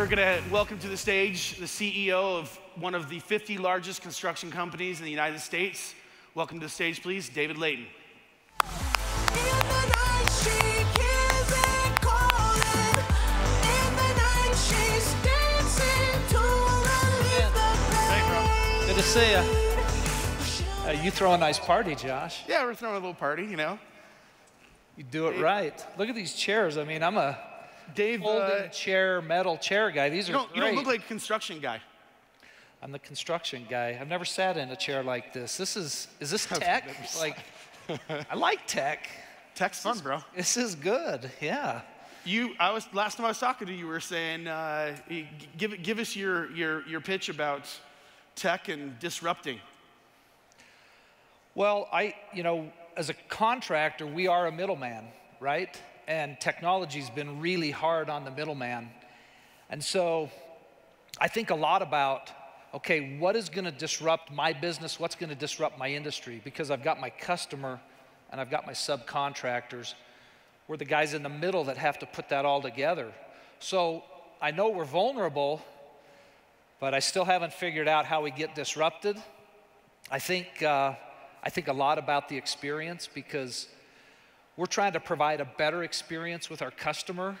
We're going to welcome to the stage the CEO of one of the 50 largest construction companies in the United States. Welcome to the stage, please, David Layton. Good to see you. Uh, you throw a nice party, Josh. Yeah, we're throwing a little party, you know. You do it right. Look at these chairs. I mean, I'm a Dave, folding uh, chair, metal chair guy. These are you, don't, you don't look like a construction guy. I'm the construction guy. I've never sat in a chair like this. This is is this tech? Like, I like tech. Tech's fun, bro. This is good. Yeah. You, I was last time I was talking to you, you were saying, uh, give give us your your your pitch about tech and disrupting. Well, I, you know, as a contractor, we are a middleman, right? And technology's been really hard on the middleman. And so I think a lot about, okay, what is going to disrupt my business? What's going to disrupt my industry? Because I've got my customer and I've got my subcontractors. We're the guys in the middle that have to put that all together. So I know we're vulnerable, but I still haven't figured out how we get disrupted. I think, uh, I think a lot about the experience because we're trying to provide a better experience with our customer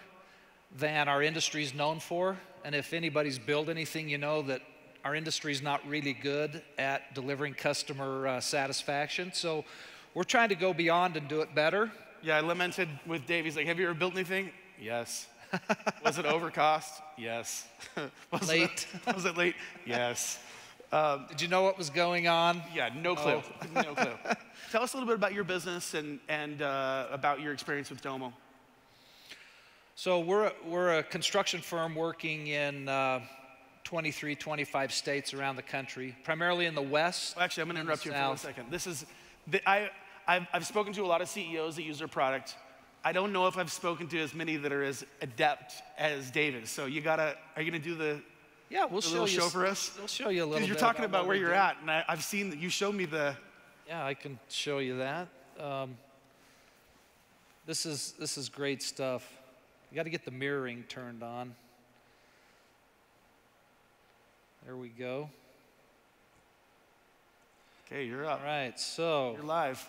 than our industry is known for. And if anybody's built anything, you know that our industry is not really good at delivering customer uh, satisfaction. So we're trying to go beyond and do it better. Yeah, I lamented with Dave. He's like, "Have you ever built anything?" Yes. was it overcost? Yes. was Late. It, was it late? Yes. Did you know what was going on? Yeah, no clue. No clue. Tell us a little bit about your business and and uh, about your experience with Domo. So we're a, we're a construction firm working in uh, 23, 25 states around the country, primarily in the West. Well, actually, I'm going to interrupt you for one South. second. This is, the, I, I've, I've spoken to a lot of CEOs that use their product. I don't know if I've spoken to as many that are as adept as Dave is. So you gotta, are you gonna do the, Yeah, we'll the show little you. show for us? We'll show you a little. Because you're talking about what where you're do. at, and I, I've seen that you showed me the. Yeah, I can show you that. Um, this is this is great stuff. You got to get the mirroring turned on. There we go. Okay, you're up. All right, so You're live.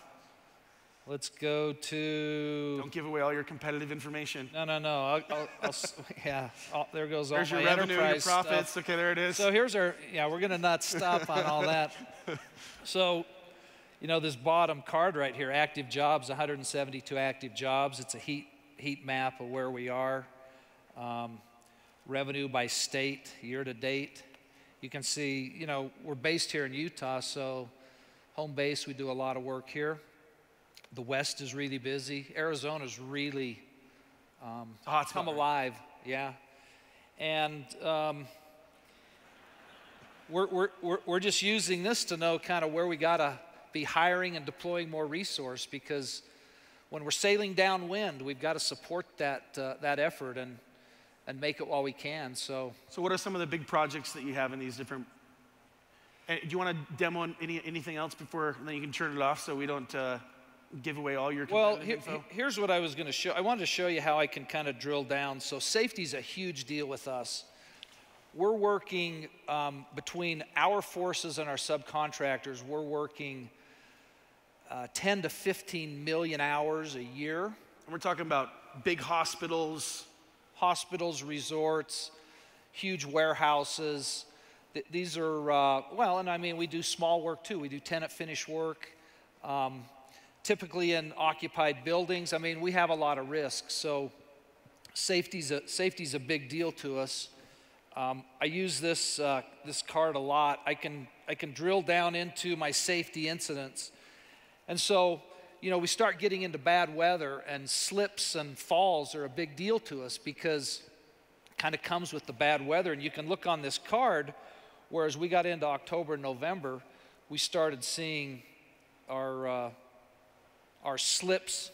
Let's go to. Don't give away all your competitive information. No, no, no. I'll, I'll, I'll yeah. There goes all There's your revenue, your enterprise stuff. profits. Okay, there it is. So here's our, yeah, we're gonna not stop on all that. So, you know, this bottom card right here, active jobs, 172 active jobs. It's a heat, heat map of where we are. Um, revenue by state, year to date. You can see, you know, we're based here in Utah, so home base, we do a lot of work here. The West is really busy. Arizona's really um, hot come alive, yeah. And um, we're, we're, we're, we're just using this to know kind of where we got to be hiring and deploying more resource because when we're sailing downwind, we've got to support that, uh, that effort and, and make it while we can. So, So what are some of the big projects that you have in these different? eh, Do you want to demo any, anything else before, and then you can turn it off so we don't uh, give away all your well, competitive here- info? here's what I was going to show. I wanted to show you how I can kind of drill down. So, safety's a huge deal with us. We're working um, between our forces and our subcontractors, we're working uh, 10 to 15 million hours a year. And we're talking about big hospitals. hospitals, resorts, huge warehouses. Th- These are, uh, well, and I mean, we do small work too. We do tenant finish work, um, typically in occupied buildings. I mean, we have a lot of risks, so safety's a, safety's a big deal to us. Um, I use this, uh, this card a lot. I can, I can drill down into my safety incidents. And so, you know, we start getting into bad weather, and slips and falls are a big deal to us because it kind of comes with the bad weather. And you can look on this card, whereas we got into October and November, we started seeing our, uh, our slips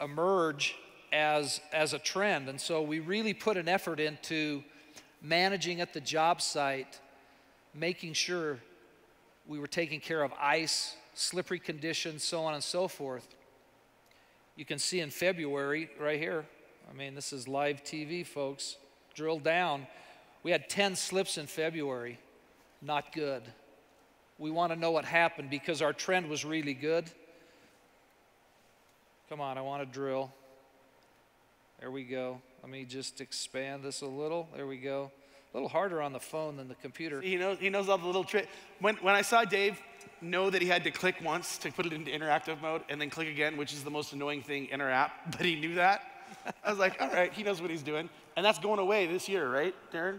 emerge as, as a trend. And so we really put an effort into managing at the job site, making sure we were taking care of ice, slippery conditions, so on and so forth. You can see in February, right here, I mean, this is live TV, folks, drill down. We had 10 slips in February. Not good. We want to know what happened because our trend was really good. Come on, I want to drill. There we go. Let me just expand this a little. There we go. A little harder on the phone than the computer. He knows, he knows all the little tricks. When, when I saw Dave know that he had to click once to put it into interactive mode and then click again, which is the most annoying thing in our app, but he knew that. I was like, all right, he knows what he's doing. And that's going away this year, right, Darren?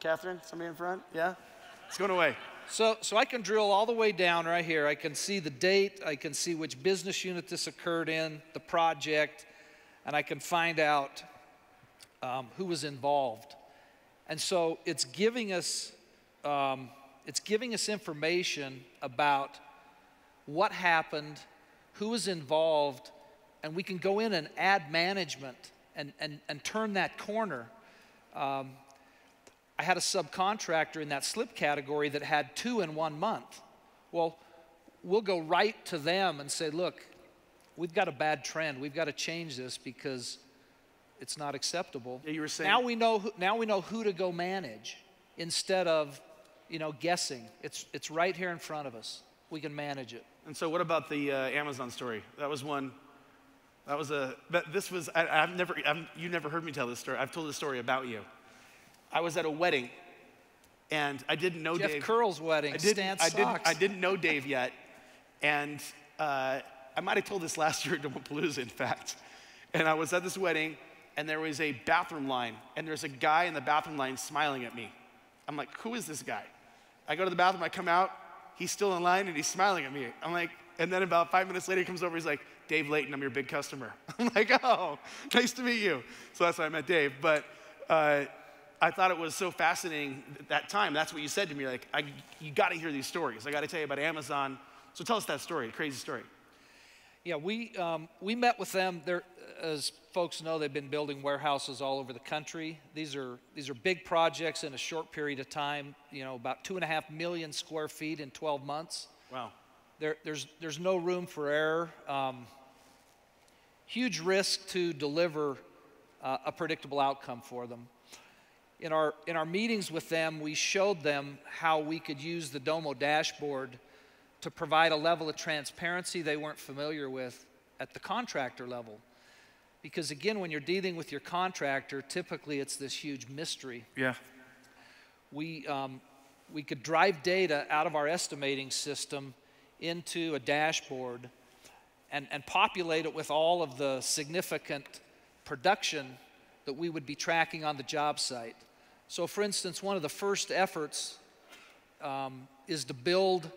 Catherine, somebody in front? Yeah? It's going away. So, so I can drill all the way down right here. I can see the date, I can see which business unit this occurred in, the project, and I can find out um, who was involved. And so it's giving us, um, it's giving us information about what happened, who was involved, and we can go in and add management and, and, and turn that corner. Um, I had a subcontractor in that slip category that had two in one month. Well, we'll go right to them and say, look, we've got a bad trend. We've got to change this because it's not acceptable. Yeah, you were saying. Now we know who, now we know who to go manage instead of, you know, guessing. It's it's right here in front of us. We can manage it. And so, what about the uh, Amazon story? That was one. That was a. But this was. I, have never. I've, you never heard me tell this story. I've told this story about you. I was at a wedding, and I didn't know Jeff Dave. Curl's wedding. I didn't. I didn't. I didn't know Dave yet, and uh, I might have told this last year at Domopalooza, in fact. And I was at this wedding, and there was a bathroom line, and there's a guy in the bathroom line smiling at me. I'm like, who is this guy? I go to the bathroom, I come out, he's still in line, and he's smiling at me. I'm like, and then about five minutes later, he comes over, he's like, Dave Layton, I'm your big customer. I'm like, oh, nice to meet you. So that's how I met Dave. But uh, I thought it was so fascinating at that time. That's what you said to me. Like, I, you got to hear these stories. I got to tell you about Amazon. So tell us that story, crazy story. Yeah, we, um, we met with them. They're, as folks know, they've been building warehouses all over the country. These are, these are big projects in a short period of time, you know, about two and a half million square feet in 12 months. Wow. There, there's, there's no room for error. Um, huge risk to deliver uh, a predictable outcome for them. In our, in our meetings with them, we showed them how we could use the Domo dashboard to provide a level of transparency they weren't familiar with at the contractor level. Because again, when you're dealing with your contractor, typically it's this huge mystery. Yeah. We, um, we could drive data out of our estimating system into a dashboard and, and populate it with all of the significant production that we would be tracking on the job site. So, for instance, one of the first efforts um, is to build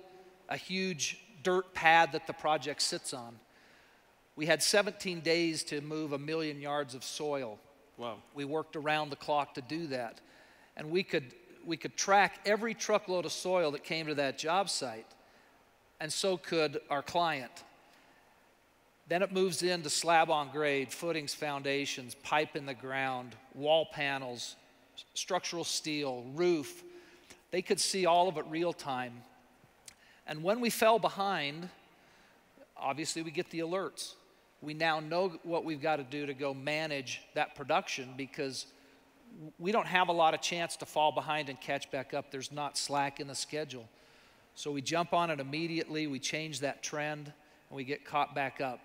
a huge dirt pad that the project sits on. We had 17 days to move a million yards of soil. Wow. We worked around the clock to do that. And we could, we could track every truckload of soil that came to that job site, and so could our client. Then it moves into slab on grade, footings, foundations, pipe in the ground, wall panels, structural steel, roof. They could see all of it real time. And when we fell behind, obviously we get the alerts. We now know what we've got to do to go manage that production because we don't have a lot of chance to fall behind and catch back up. There's not slack in the schedule. So we jump on it immediately, we change that trend, and we get caught back up.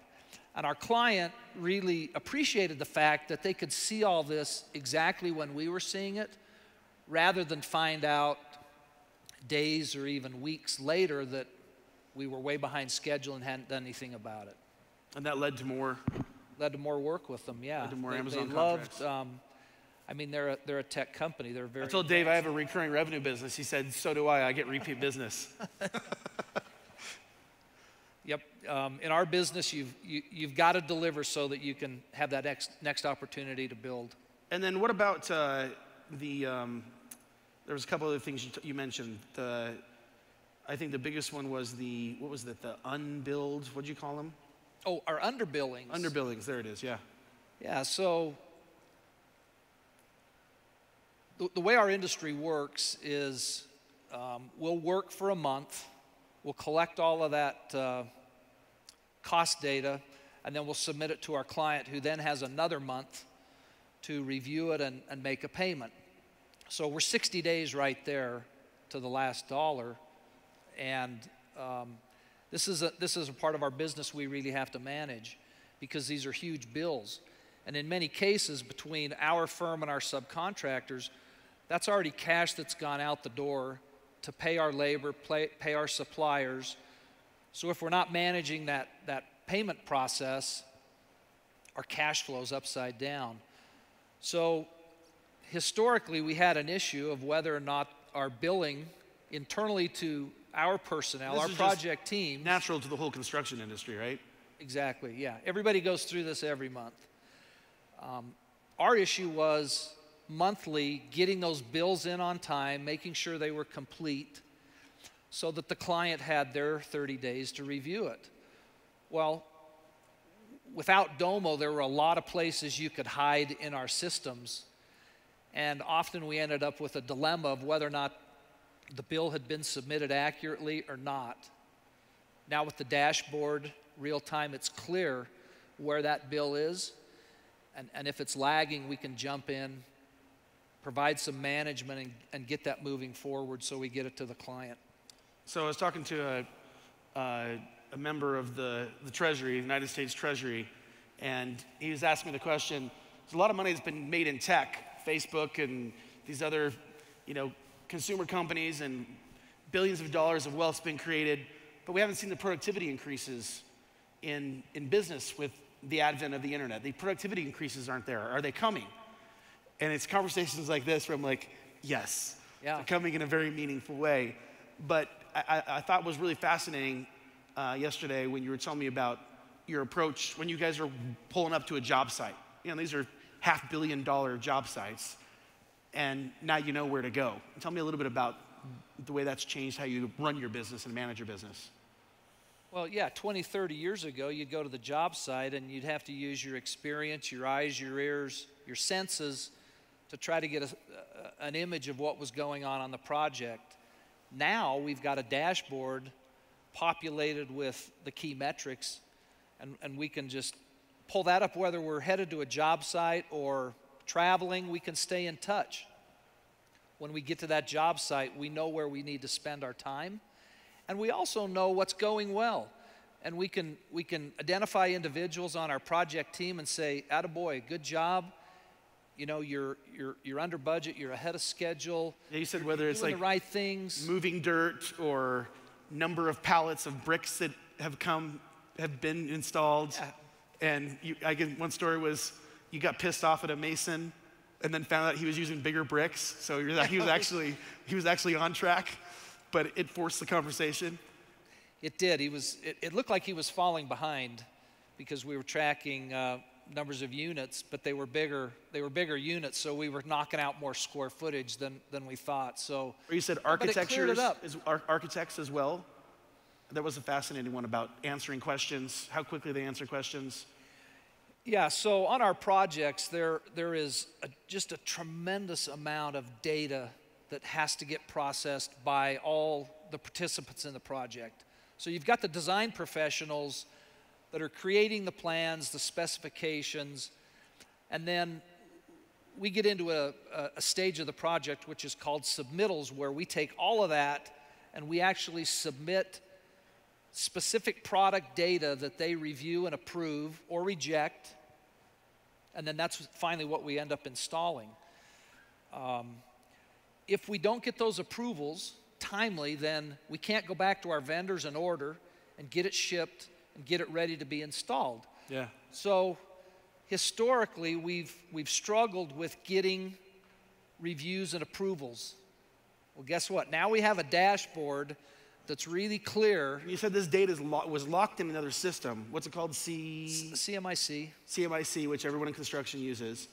And our client really appreciated the fact that they could see all this exactly when we were seeing it rather than find out days or even weeks later that we were way behind schedule and hadn't done anything about it. And that led to more. Led to more work with them, yeah. Led to more they, Amazon they loved, contracts. um, I mean, they're a, they're a tech company. They're very. I told Dave I have a recurring revenue business. He said, so do I. I get repeat business. Um, in our business, you've, you, you've got to deliver so that you can have that next, next opportunity to build. And then what about uh, the, um, there was a couple other things you, t- you mentioned. The, I think the biggest one was the, what was that, the unbilled, what'd you call them? Oh, our underbillings. Underbillings, there it is, yeah. Yeah, so the, the way our industry works is um, we'll work for a month, we'll collect all of that uh, cost data, and then we'll submit it to our client who then has another month to review it and, and make a payment. So we're 60 days right there to the last dollar. And um, this, is a, this is a part of our business we really have to manage because these are huge bills. And in many cases, between our firm and our subcontractors, that's already cash that's gone out the door to pay our labor, pay, pay our suppliers. So if we're not managing that, that payment process, our cash flow's upside down. So historically, we had an issue of whether or not our billing internally to our personnel, This our project team. Natural to the whole construction industry, right? Exactly, yeah. Everybody goes through this every month. Um, our issue was monthly getting those bills in on time, making sure they were complete so that the client had their 30 days to review it. Well, without Domo, there were a lot of places you could hide in our systems. And often we ended up with a dilemma of whether or not the bill had been submitted accurately or not. Now, with the dashboard, real time, it's clear where that bill is. And, and if it's lagging, we can jump in, provide some management, and, and get that moving forward so we get it to the client. So I was talking to a, uh, a member of the, the Treasury, United States Treasury, and he was asking me the question, there's a lot of money that's been made in tech, Facebook and these other, you know, consumer companies and billions of dollars of wealth's been created, but we haven't seen the productivity increases in, in business with the advent of the internet. The productivity increases aren't there. Are they coming? And it's conversations like this where I'm like, yes, Yeah. they're coming in a very meaningful way. But I, I, thought was really fascinating uh, yesterday when you were telling me about your approach when you guys are pulling up to a job site. You know, these are half billion dollar job sites, and now you know where to go. Tell me a little bit about the way that's changed how you run your business and manage your business. Well, yeah, 20, 30 years ago, you'd go to the job site and you'd have to use your experience, your eyes, your ears, your senses to try to get a, a- an image of what was going on on the project. Now we've got a dashboard populated with the key metrics, and, and we can just pull that up whether we're headed to a job site or traveling, we can stay in touch. When we get to that job site, we know where we need to spend our time and we also know what's going well. And we can, we can identify individuals on our project team and say, attaboy, good job. You know, you're, you're, you're under budget, you're ahead of schedule. Yeah, you said whether you're it's like the right things. moving dirt or number of pallets of bricks that have come have been installed. Yeah. And you, I get one story was you got pissed off at a mason and then found out he was using bigger bricks. So you're, he was actually he was actually on track, but it forced the conversation. It did. He was, it, it looked like he was falling behind because we were tracking uh, numbers of units, but they were bigger. They were bigger units, so we were knocking out more square footage than, than we thought. So you said it cleared it up. is, ar- architects as well. That was a fascinating one about answering questions, how quickly they answer questions. Yeah, so on our projects, there, there is a, just a tremendous amount of data that has to get processed by all the participants in the project. So you've got the design professionals that are creating the plans, the specifications, and then we get into a, a, stage of the project which is called submittals, where we take all of that and we actually submit specific product data that they review and approve or reject. And then that's finally what we end up installing. Um, if we don't get those approvals timely, then we can't go back to our vendors and order and get it shipped and get it ready to be installed. Yeah. So historically, we've, we've struggled with getting reviews and approvals. Well, guess what? Now we have a dashboard that's really clear. You said this data is lo- was locked in another system. What's it called? C- CMIC. CMIC, which everyone in construction uses.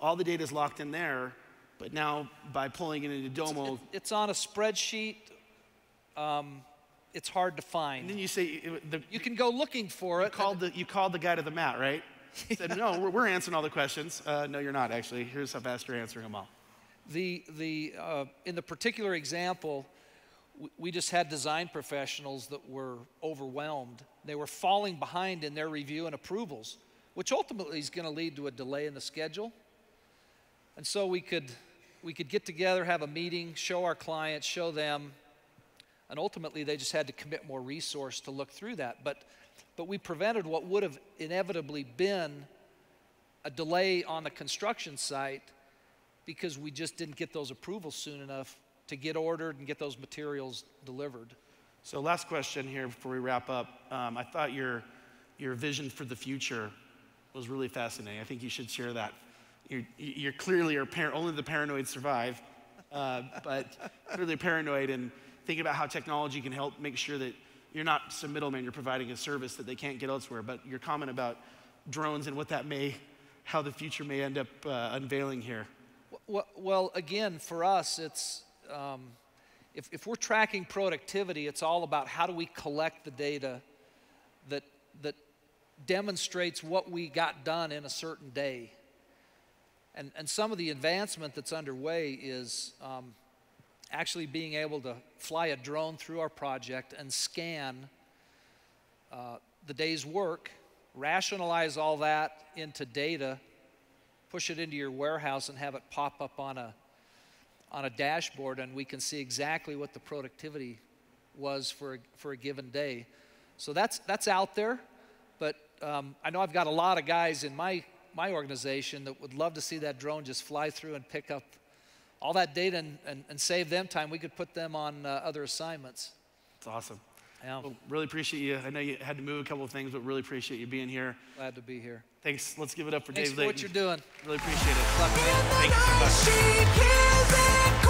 All the data is locked in there, but now by pulling it into Domo, It- it's on a spreadsheet. Um, it's hard to find. and then you say the, You can go looking for you it. called the you called the guy to the mat, right? Said no, we're, we're answering all the questions. Uh, no, you're not actually. Here's how fast you're answering them all. The, the, uh, in the particular example, we just had design professionals that were overwhelmed. They were falling behind in their review and approvals, which ultimately is going to lead to a delay in the schedule. And so we could, we could get together, have a meeting, show our clients, show them, and ultimately they just had to commit more resource to look through that. But, but we prevented what would have inevitably been a delay on the construction site because we just didn't get those approvals soon enough to get ordered and get those materials delivered. So, last question here before we wrap up. Um, I thought your, your vision for the future was really fascinating. I think you should share that. You're, you're clearly a par- only the paranoid survive, uh, but clearly paranoid and thinking about how technology can help make sure that you're not some middleman, you're providing a service that they can't get elsewhere. But your comment about drones and what that may, how the future may end up uh, unveiling here. Well, again, for us, it's um, if, if we're tracking productivity, it's all about how do we collect the data that that demonstrates what we got done in a certain day. And, and some of the advancement that's underway is um, actually being able to fly a drone through our project and scan uh, the day's work, rationalize all that into data, push it into your warehouse, and have it pop up on a, on a dashboard, and we can see exactly what the productivity was for a, for a given day. So that's, that's out there, but um, I know I've got a lot of guys in my, my organization that would love to see that drone just fly through and pick up all that data and, and, and save them time. We could put them on uh, other assignments. It's awesome. Yeah. Well, really appreciate you. I know you had to move a couple of things, but really appreciate you being here. Glad to be here. Thanks. Let's give it up for Thanks Dave for Layton. what you're doing. Really appreciate it. Thank you so much.